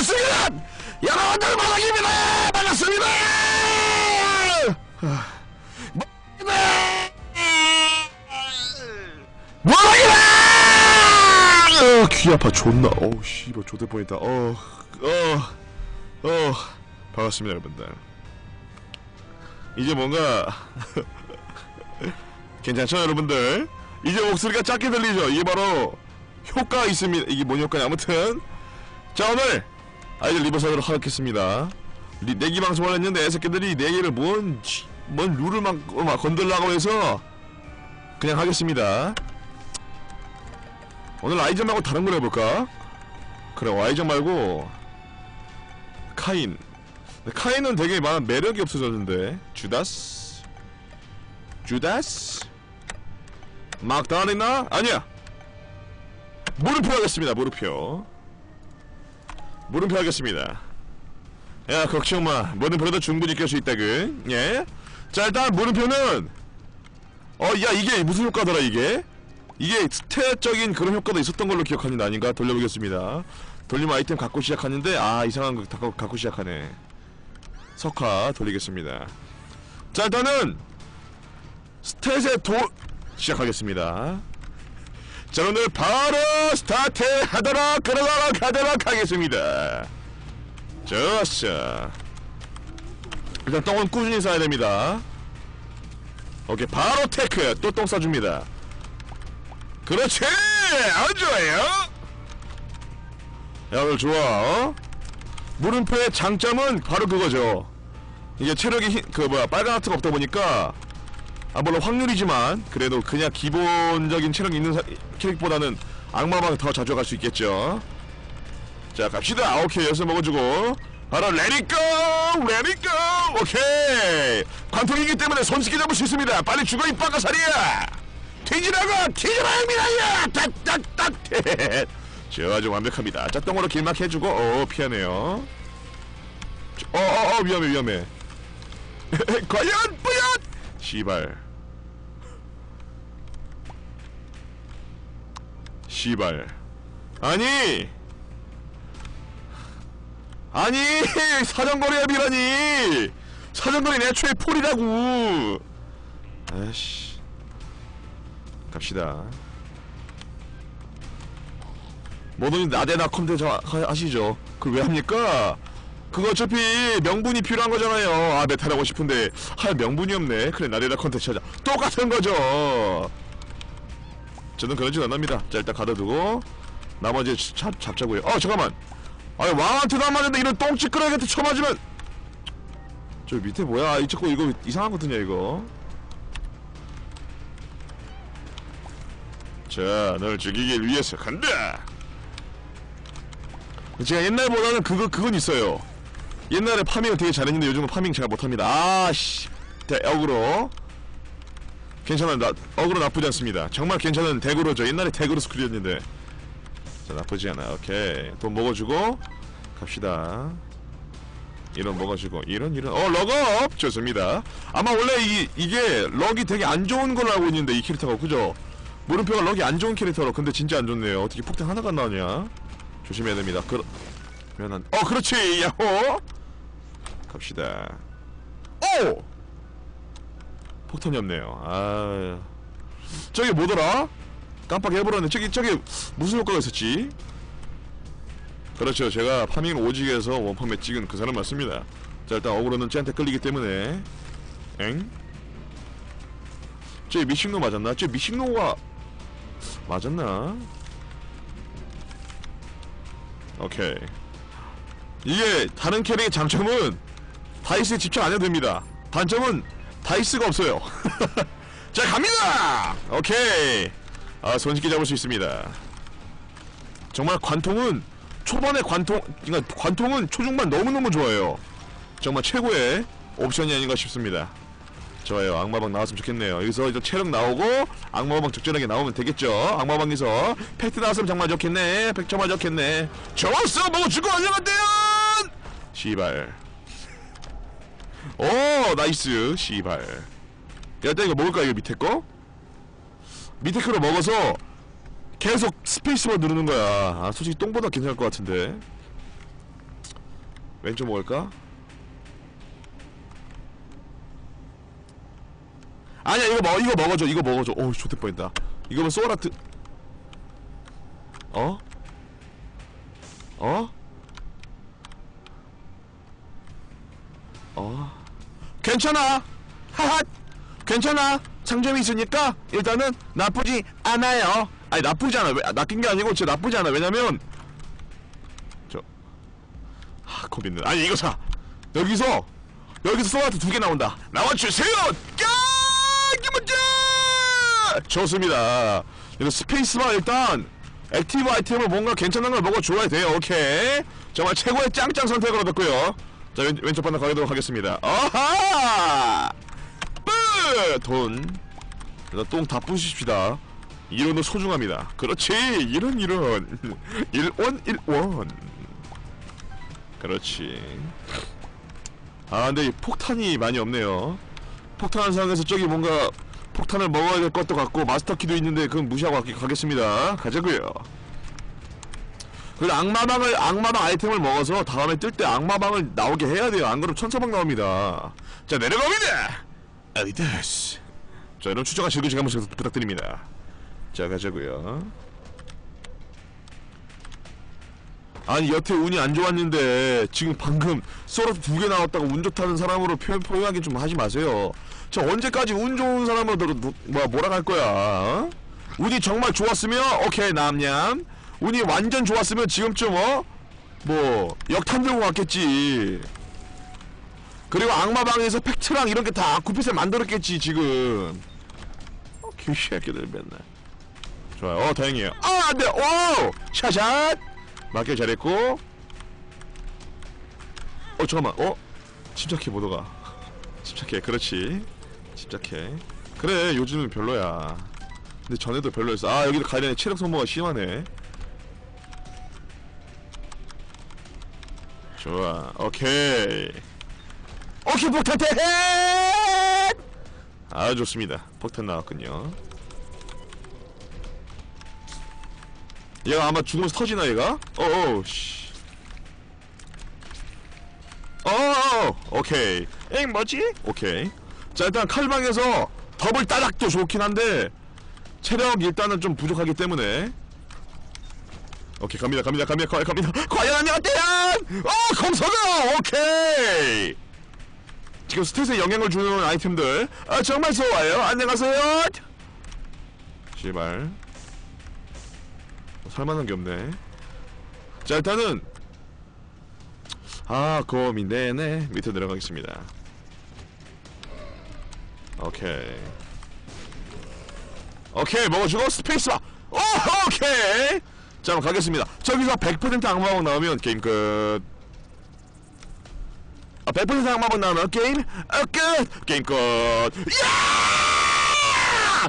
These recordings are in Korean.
반갑습니다! 여러분들 마당입니다! 반갑습니다! 마당이다! 어, 귀 아파 존나. 어우 씨발 조대 보인다. 어어 어 어, 반갑습니다 여러분들. 이제 뭔가 괜찮죠 여러분들? 이제 목소리가 작게 들리죠? 이게 바로 효과가 있습니다. 이게 뭔 효과냐? 아무튼. 자 오늘 아이들 리버스하도록 하겠습니다. 리, 내기 방송을 했는데 애새끼들이 내기를 뭔, 지- 뭔 룰을 막, 어, 막 건들라고 해서 그냥 하겠습니다. 오늘 아이전 말고 다른 걸 해볼까? 그래 아이전 말고 카인. 카인은 되게 많은 매력이 없어졌는데. 주다스? 주다스? 막다리나? 아니야. 물음표 하겠습니다 물음표 물음표 하겠습니다. 야 걱정마. 물음표라도 충분히 깰 수 있다그 예? 자 일단 물음표는 어 야 이게 무슨 효과더라 이게? 이게 스탯적인 그런 효과도 있었던 걸로 기억하는 아닌가 돌려보겠습니다. 돌리면 아이템 갖고 시작하는데 아 이상한 거 갖고, 갖고 시작하네. 석화 돌리겠습니다. 자 일단은 스탯의 도 시작하겠습니다 자 오늘 바로 스타트 하도록 그러도록 하도록 하겠습니다. 좋았어. 일단 똥은 꾸준히 싸야 됩니다. 오케이 바로 테크. 또 똥 싸줍니다. 그렇지! 아주 좋아요. 야 오늘 좋아 어? 물음표의 장점은 바로 그거죠. 이게 체력이 히, 그 뭐야 빨간 하트가 없다 보니까 아 물론 확률이지만 그래도 그냥 기본적인 체력이 있는 사, 캐릭보다는 악마방 더 자주 갈 수 있겠죠. 자 갑시다. 아, 오케이. 여섯 먹어주고. 바로 레디고 레디고 오케이. 관통이기 때문에 손쉽게 잡을 수 있습니다. 빨리 죽어 이 빠가살이야! 뒤지라고! 뒤지라입니다야! 딱딱딱! 저 아주 완벽합니다. 짝동으로 길막 해주고. 어 피하네요. 어어어 위험해 위험해. 과연 시발. 시발. 아니! 아니! 사정거리야 미라니 사정거리 애초에 폴이라고! 아이씨. 갑시다. 뭐든 나대나 컴퓨터 하- 하시죠. 그걸 왜 합니까 그거 어차피 명분이 필요한 거잖아요. 아 메탈하고 싶은데. 할 명분이 없네. 그래 나대나 컨텐츠 하자. 똑같은 거죠. 저는 그러진 않습니다. 자 일단 가둬두고. 나머지 잡, 잡자고요. 어 잠깐만. 아니 왕한테도 안 맞는데 이런 똥찌끄러기한테 쳐맞으면. 저 밑에 뭐야? 이 자꾸 이거 이상한 거 드냐 이거? 자, 널 죽이기 위해서 간다. 제가 옛날보다는 그거 그건 있어요. 옛날에 파밍을 되게 잘했는데 요즘은 파밍 잘 못합니다. 아씨, 대 어그로. 괜찮아, 나 어그로 나쁘지 않습니다. 정말 괜찮은 대그로죠. 옛날에 대그로 스쿨이었는데. 자, 나쁘지 않아. 오케이, 돈 먹어주고 갑시다. 이런 먹어주고 이런 이런 어 luck up 좋습니다. 아마 원래 이 이게 럭이 되게 안 좋은 걸로 알고 있는데 이 캐릭터가 그죠? 물음표가 럭이 안 좋은 캐릭터로 근데 진짜 안 좋네요 어떻게 폭탄 하나가 안 나오냐 조심해야 됩니다 그 면한 어 그렇지 야호 갑시다. 오! 폭탄이 없네요. 아 저기 뭐더라? 깜빡 해버렸네 저기 저기 무슨 효과가 있었지? 그렇죠. 제가 파밍을 오지게 해서 원펌에 찍은 그 사람 맞습니다. 자 일단 어그로는 쟤한테 끌리기 때문에. 엥? 쟤 미식노 맞았나? 쟤 미식노가 맞았나? 오케이. 이게 다른 캐릭의 장점은 다이스에 집착 안 해도 됩니다. 단점은 다이스가 없어요. 자 갑니다! 오케이. 아 손쉽게 잡을 수 있습니다. 정말 관통은 초반에 관통 그러니까 관통은 초중반 너무너무 좋아요. 정말 최고의 옵션이 아닌가 싶습니다. 좋아요. 악마방 나왔으면 좋겠네요. 여기서 이제 체력 나오고 악마방 적절하게 나오면 되겠죠. 악마방에서 pact 나왔으면 정말 좋겠네. pact 정말 좋겠네. 좋았어! 먹어주고 안녕한대요! 시발 오 nice 시발 야 일단 이거 먹을까 이거 밑에 거? 밑에 거로 먹어서 계속 스페이스만 누르는 거야 아 솔직히 똥보다 괜찮을 것 같은데 왼쪽 먹을까? 아니야 이거 먹 이거 먹어줘 이거 먹어줘 어우 좋대 뻔했다 이거면 소라트 어? 어? 어? 괜찮아. 하하. 괜찮아. 장점이 있으니까 일단은 나쁘지 않아요. 아니 나쁘지 않아. 왜 낚인 게 아니고 진짜 나쁘지 않아. 왜냐면 저 하, 고민네. 아니 이거 사. 여기서 여기서 soul heart 두 개 나온다. 나와주세요. 까 기분자 좋습니다. 이거 스페이스바 일단 active 아이템을 뭔가 괜찮은 걸 먹어줘야 돼요. 오케이. 정말 최고의 짱짱 선택을 얻었고요 자 왼, 왼쪽 판단 가도록 하겠습니다. 아하! 뿌돈. 똥다 부십시다. 이론은 소중합니다. 그렇지. 이런 이런. 일원 일원. 그렇지. 아 근데 이 폭탄이 많이 없네요. 폭탄 상에서 저기 뭔가 폭탄을 먹어야 될 것도 같고 마스터키도 있는데 그건 무시하고 가, 가겠습니다. 가자고요 그리고 악마방을 악마방 아이템을 먹어서 다음에 뜰 때 악마방을 나오게 해야 돼요 안 그러면 천사방 나옵니다 자 내려갑니다 아리다스 자 여러분 추적한 즐거운 시간 한번 부탁드립니다 자 가자고요 아니 여태 운이 안 좋았는데 지금 방금 소라트 두개 나왔다고 운 좋다는 사람으로 표현 표현하기 좀 하지 마세요. 저 언제까지 운 좋은 사람으로 뭐야 몰아갈 거야? 어? 운이 정말 좋았으면 오케이 남냠. 운이 완전 좋았으면 지금쯤 어? 뭐 역탄 들고 갔겠지. 그리고 악마방에서 팩트랑 이런 게다 구핏을 만들었겠지 지금. 어, 개새끼들 맨날. 좋아요. 어 다행이에요. 아 안돼. 오 샤샷. 맞게 잘했고 어 잠깐만 어? 침착해 모두가 침착해 그렇지 침착해 그래 요즘은 별로야 근데 전에도 별로였어 아 여기도 가련의 체력 소모가 심하네 좋아. 오케이. 오케이 폭탄 대해 아 좋습니다. 폭탄 나왔군요. 얘가 아마 죽으면서 터지나 얘가? 어어 씨. 어어 오케이. 엥 뭐지? 오케이. 자 일단 칼방에서 더블 따닥도 좋긴 한데 체력 일단은 좀 부족하기 때문에 오케이 갑니다 갑니다 갑니다 가, 갑니다 과연 안녕하대요 어 검사가 오케이 지금 스탯에 영향을 주는 아이템들 아 정말 좋아요 안녕하세요 제발 살만한 게 없네. 자 일단은 아 고민 내내 밑에 내려가겠습니다. 오케이. 오케이 먹어주고 스페이스바. 오 오케이. 자 그럼 가겠습니다. 저기서 100% 악마방 나오면 게임 끝. 아, 100% 악마방 나오면 게임 어, 끝. 게임 끝. 야!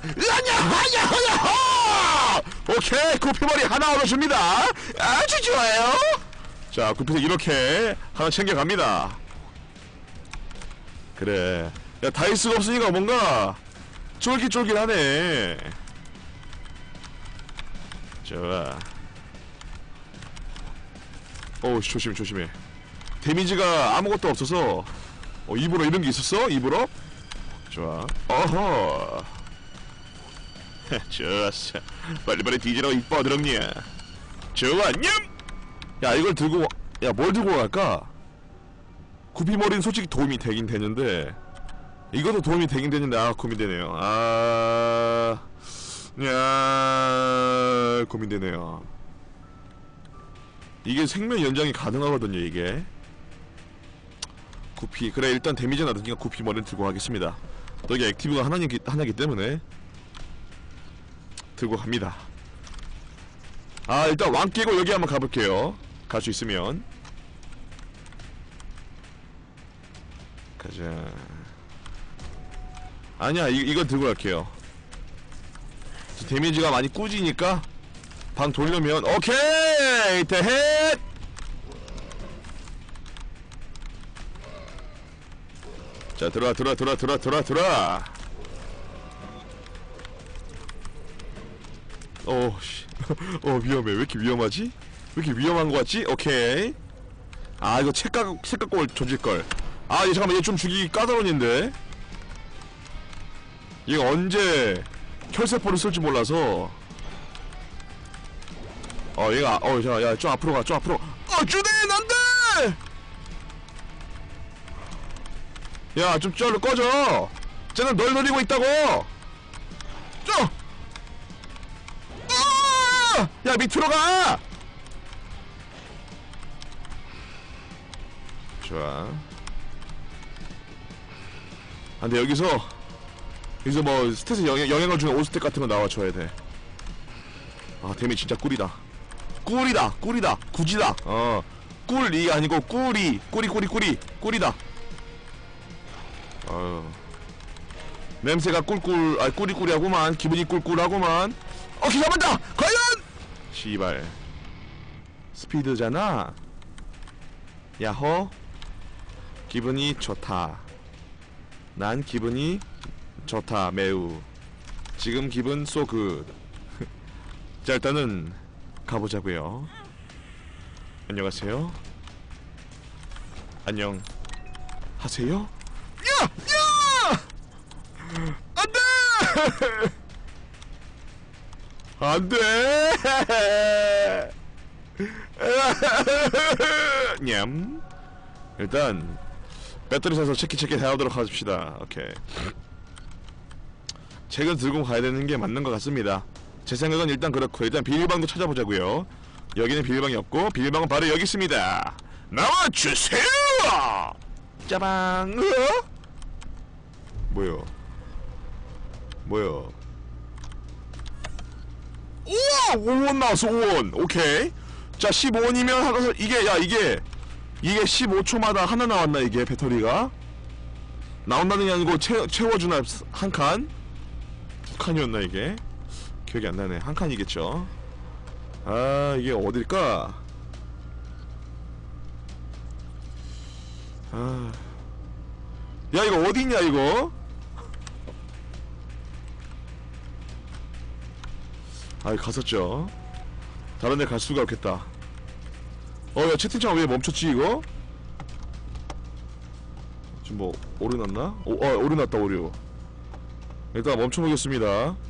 야냐하냐하냐하! 오케이 구피머리 하나 얻어줍니다 아주 좋아요 자 구피색 이렇게 하나 챙겨갑니다 그래 야 다이스가 없으니까 뭔가 쫄깃쫄깃하네 좋아 어우 조심 조심해 데미지가 아무것도 없어서 어 입으로 이런 게 있었어? 입으로? 좋아 어허 좋았어 빨리빨리 뒤지라고 이뻐 들었냐 좋아 냠! 야 이걸 들고 야 뭘 들고 갈까? 구피머리는 솔직히 도움이 되긴 되는데 이것도 도움이 되긴 되는데 아 고민되네요 아... 야 고민되네요 이게 생명 연장이 가능하거든요 이게. 구피 그래 일단 데미지 나든지 구피 머리는 들고 가겠습니다. 여기 액티브가 하나이기, 하나이기 때문에 들고 갑니다. 아 일단 왕 깨고 여기 한번 가볼게요. 갈 수 있으면. 가자. 아니야 이, 이건 들고 갈게요. 데미지가 많이 꾸지니까 방 돌려면 오케이 대헷 자 들어와 들어와 들어와 들어와 들어와 들어와 어, 씨. 어, 위험해. 왜 이렇게 위험하지? 왜 이렇게 위험한 거 같지? 오케이. 아 이거 책각 책각골 조질걸 아얘 잠깐만 얘 좀 죽이기 까다로운인데 얘가 언제 혈세포를 쓸지 몰라서 어 얘가 어야야좀 앞으로 가좀 앞으로. 어 주딘 안돼 야좀 쩔로 꺼져. 쟤는 널 노리고 있다고. 쪼 아! 야 밑으로 가! 좋아. 아 근데 여기서 여기서 뭐 스탯에 영향, 영향을 주는 오스탯 같은 거 나와 줘야 돼 아 데미 진짜 꿀이다 꿀이다 꿀이다. 굳이다. 어. 꿀이 아니고 꿀이. 꿀이 꿀이 꿀이. 꿀이다. 어휴 냄새가 꿀꿀 아 꾸리꾸리하구만. 기분이 꿀꿀하구만. 어 기사 만다 과연! 시발. 스피드잖아. 야호. 기분이 좋다. 난 기분이 좋다 매우. 지금 기분 소굿 자 일단은 가보자고요 안녕하세요 안녕 하세요 야! 야! 안돼! 안돼! 냠. 일단 배터리 사서 체키 체키 해오도록 하십시다. 오케이. 책은 들고 가야 되는 게 맞는 것 같습니다. 제 생각은 일단 그렇고 일단 비밀방도 찾아보자고요. 여기는 비밀방이 없고 비밀방은 바로 여기 있습니다. 나와 주세요. 짜방. 어? 뭐요? 뭐요? 우와! 5원 나왔어 5원 오케이 자 15원이면 하나서 이게 야 이게 이게 15초마다 하나 나왔나 이게 배터리가 나온다는 게 아니고 채, 채워주나 한 칸? 두 칸이었나 이게? 기억이 안 나네 한 칸이겠죠 아 이게 어딜까? 아... 야 이거 어디냐 이거? 아 갔었죠 다른 데 갈 수가 없겠다 어 야 채팅창 왜 멈췄지 이거? 지금 뭐 오류 났나? 오, 어 오류 났다 오류 일단 멈춰보겠습니다